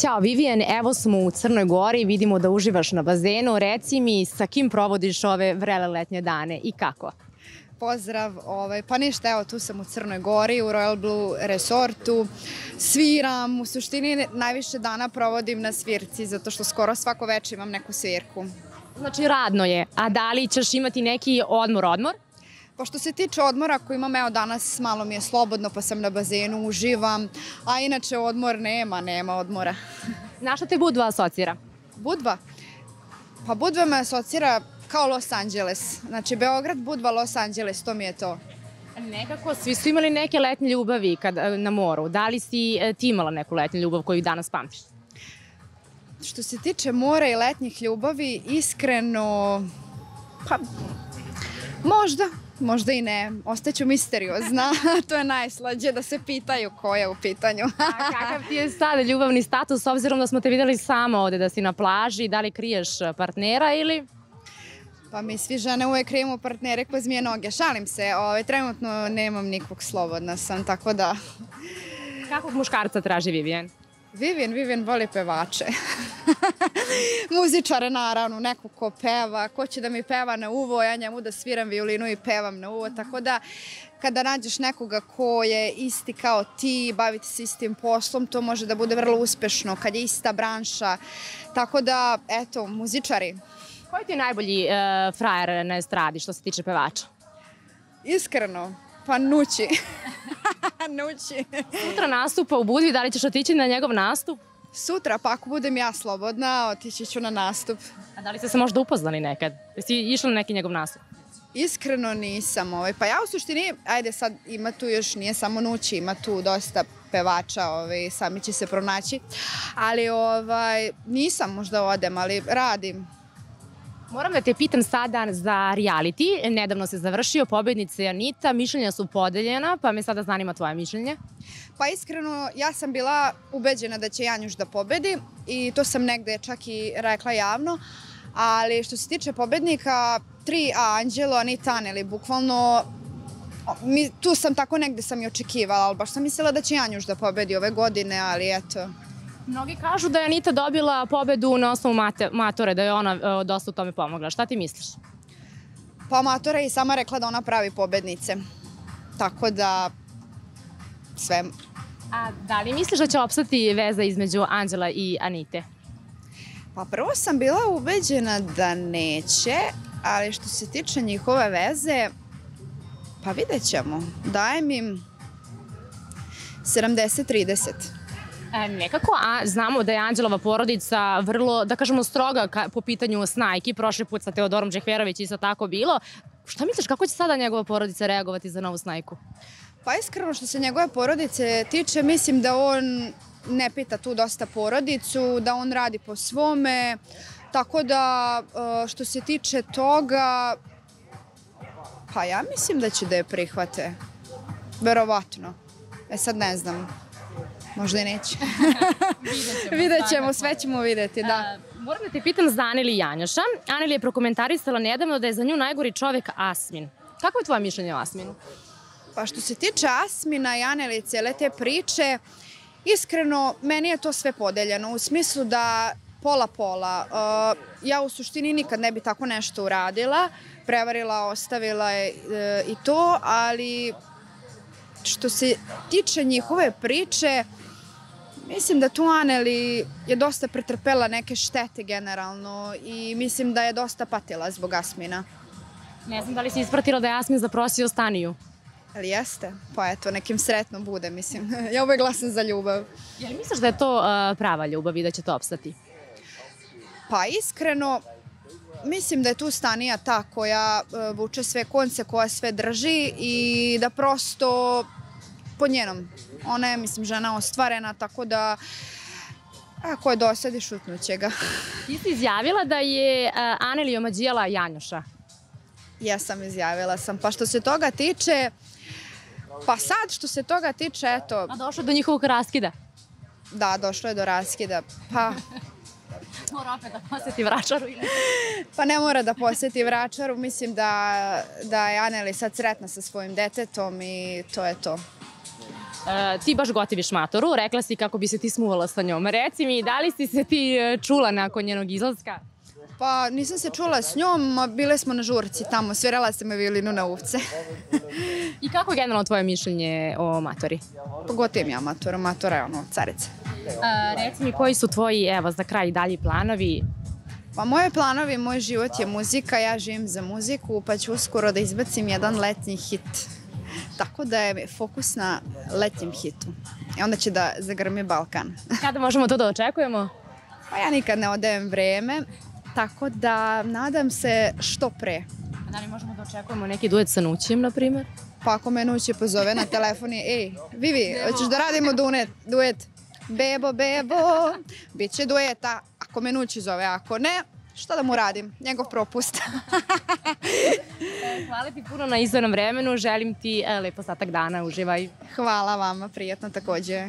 Ćao Vivian, evo smo u Crnoj Gori, vidimo da uživaš na bazenu. Reci mi sa kim provodiš ove vrele letnje dane i kako? Pozdrav, ovaj, pa ništa, evo tu sam u Crnoj Gori, u Royal Blue Resortu, sviram, u suštini najviše dana provodim na svirci, zato što skoro svako večer imam neku svirku. Znači radno je, a da li ćeš imati neki odmor, odmor? Pa što se tiče odmora koji imam, evo danas malo mi je slobodno pa sam na bazenu, uživam, a inače odmor nema, nema odmora. Na šta te Budva asocira? Budva? Pa Budva me asocira kao Los Angeles. Znači Beograd, Budva, Los Angeles, to mi je to. Nekako, svi su imali neke letnje ljubavi kad, na moru. Da li si e, ti imala neku letnju ljubav koju danas pamtiš? Što se tiče mora i letnjih ljubavi, iskreno, pa možda, možda i ne. Ostaću misteriozna, to je najslađe da se pitaju ko je u pitanju. A kakav ti je sad ljubavni status, s obzirom da smo te videli samo ovde, da si na plaži, da li kriješ partnera ili... Pa mi svi žene uvek krijemo partnere koje zmije noge. Šalim se, ove, ovaj, trenutno nemam nikog slobodna sam, tako da... Kakvog muškarca traži Vivian? Vivian, Vivian voli pevače. Muzičare naravno, neko ko peva, ko će da mi peva na uvo, ja njemu da sviram violinu i pevam na uvo, tako da kada nađeš nekoga ko je isti kao ti, baviti se istim poslom, to može da bude vrlo uspešno kad je ista branša. Tako da, eto, muzičari. Koji ti je najbolji uh, frajer na estradi što se tiče pevača? Iskreno, pa Nući. Nući. Sutra nastupa u Budvi, da li ćeš otići na njegov nastup? Sutra, pa ako budem ja slobodna, otići ću na nastup. A da li ste se možda upoznali nekad? Jesi išla na neki njegov nastup? Iskreno nisam. Ovaj. Pa ja u suštini, ajde sad ima tu još, nije samo Nući, ima tu dosta pevača, ovaj, sami će se pronaći. Ali ovaj, nisam možda odem, ali radim Moram da te pitam sada za reality. Nedavno se završio, pobednica je Anita, mišljenja su podeljena, pa me sada zanima tvoje mišljenje. Pa iskreno, ja sam bila ubeđena da će Janjuš da pobedi i to sam negde čak i rekla javno, ali što se tiče pobednika, tri Anđelo, Anita, Aneli, bukvalno mi, tu sam tako negde sam i očekivala, ali baš sam mislila da će Janjuš da pobedi ove godine, ali eto, Mnogi kažu da je Anita dobila pobedu na osnovu mate, matore, da je ona uh, dosta u tome pomogla. Šta ti misliš? Pa matora je i sama rekla da ona pravi pobednice. Tako da sve. A da li misliš da će opstati veza između Anđela i Anite? Pa prvo sam bila ubeđena da neće, ali što se tiče njihove veze, pa vidjet ćemo. Dajem im 70-30. E, nekako, a znamo da je Anđelova porodica vrlo, da kažemo, stroga ka, po pitanju snajki. Prošli put sa Teodorom Džehverović isto tako bilo. Šta misliš, kako će sada njegova porodica reagovati za novu snajku? Pa iskreno što se njegove porodice tiče, mislim da on ne pita tu dosta porodicu, da on radi po svome, tako da e, što se tiče toga, pa ja mislim da će da je prihvate. Verovatno. E sad ne znam. Možda i neće. Vidjet ćemo, sve ćemo videti, da. Uh, moram da te pitam za Aneli Janjoša. Aneli je prokomentarisala nedavno da je za nju najgori čovek Asmin. Kako je tvoje mišljenje o Asminu? Pa što se tiče Asmina i Aneli cele te priče, iskreno, meni je to sve podeljeno u smislu da pola-pola. Uh, ja u suštini nikad ne bi tako nešto uradila, prevarila, ostavila je uh, i to, ali što se tiče njihove priče, Mislim da tu Aneli je dosta pretrpela neke štete generalno i mislim da je dosta patila zbog Asmina. Ne znam da li si ispratila da je Asmin zaprosio Staniju. Ali jeste? Pa eto, nekim sretno bude, mislim. ja uvek glasam za ljubav. Jel misliš da je to uh, prava ljubav i da će to opstati? Pa iskreno, mislim da je tu Stanija ta koja uh, vuče sve konce, koja sve drži i da prosto po njenom. Ona je, mislim, žena ostvarena, tako da ako je dosadi, šutnuće ga. Ti si izjavila da je uh, Aneli omađijala Janjuša. Ja sam izjavila sam. Pa što se toga tiče, pa sad što se toga tiče, eto... A došlo do njihovog raskida? Da, došlo je do raskida. Pa mora opet da poseti Vračaru ili? Pa ne mora da poseti Vračaru, mislim da, da je Aneli sad sretna sa svojim detetom i to je to. E, ti baš gotiviš maturu, rekla si kako bi se ti smuvala sa njom. Reci mi, da li si se ti e, čula nakon njenog izlaska? Pa nisam se čula s njom, a bile smo na žurci tamo, svirala sam je violinu na uvce. I kako je generalno tvoje mišljenje o matori? Pogotivim ja maturu, matura je ono, carica. A, reci mi koji su tvoji, evo, za kraj dalji planovi? Pa moje planovi, moj život je muzika, ja živim za muziku, pa ću uskoro da izbacim jedan letnji hit. Tako da je fokus na letnjem hitu. I onda će da zagrmi Balkan. Kada možemo to da očekujemo? Pa ja nikad ne odajem vreme, tako da nadam se što pre. A da li možemo da očekujemo neki duet sa Nućijem, na primjer? Pa ako me Nuće pozove na telefon i ej, Vivi, hoćeš da radimo duet, duet? Bebo, bebo, bit će dueta, ako me Nuće zove, ako ne, šta da mu radim? Njegov propust. Hvala ti puno na izvornom vremenu, želim ti e, lep ostatak dana, uživaj. Hvala vama, prijetno takođe.